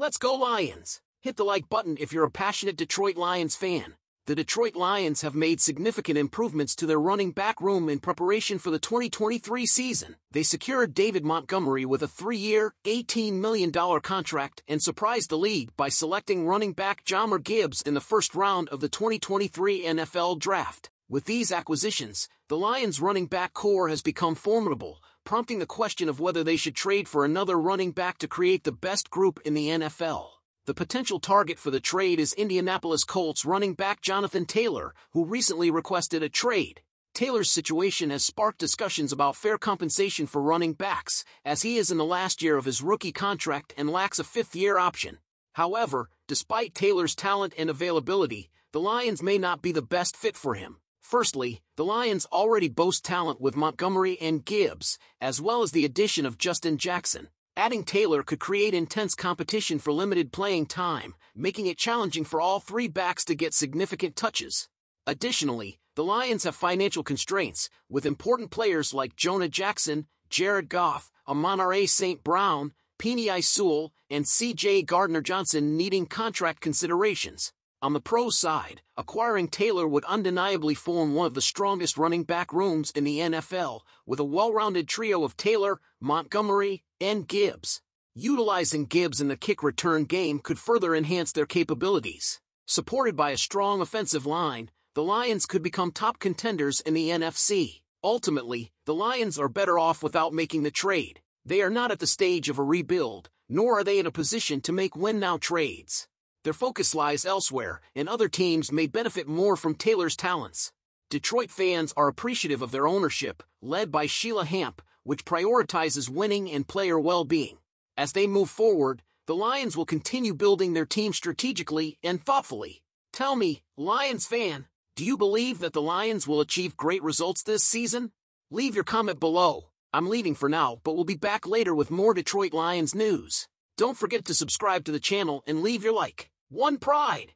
Let's go Lions! Hit the like button if you're a passionate Detroit Lions fan. The Detroit Lions have made significant improvements to their running back room in preparation for the 2023 season. They secured David Montgomery with a three-year, $18 million contract and surprised the league by selecting running back Jahmyr Gibbs in the first round of the 2023 NFL Draft. With these acquisitions, the Lions' running back corps has become formidable, prompting the question of whether they should trade for another running back to create the best group in the NFL. The potential target for the trade is Indianapolis Colts running back Jonathan Taylor, who recently requested a trade. Taylor's situation has sparked discussions about fair compensation for running backs, as he is in the last year of his rookie contract and lacks a fifth-year option. However, despite Taylor's talent and availability, the Lions may not be the best fit for him. Firstly, the Lions already boast talent with Montgomery and Gibbs, as well as the addition of Justin Jackson. Adding Taylor could create intense competition for limited playing time, making it challenging for all three backs to get significant touches. Additionally, the Lions have financial constraints, with important players like Jonah Jackson, Jared Goff, Amon-Ra St. Brown, Penei Sewell, and C.J. Gardner-Johnson needing contract considerations. On the pro side, acquiring Taylor would undeniably form one of the strongest running back rooms in the NFL, with a well-rounded trio of Taylor, Montgomery, and Gibbs. Utilizing Gibbs in the kick return game could further enhance their capabilities. Supported by a strong offensive line, the Lions could become top contenders in the NFC. Ultimately, the Lions are better off without making the trade. They are not at the stage of a rebuild, nor are they in a position to make win-now trades. Their focus lies elsewhere, and other teams may benefit more from Taylor's talents. Detroit fans are appreciative of their ownership, led by Sheila Hamp, which prioritizes winning and player well-being. As they move forward, the Lions will continue building their team strategically and thoughtfully. Tell me, Lions fan, do you believe that the Lions will achieve great results this season? Leave your comment below. I'm leaving for now, but we'll be back later with more Detroit Lions news. Don't forget to subscribe to the channel and leave your like. One pride!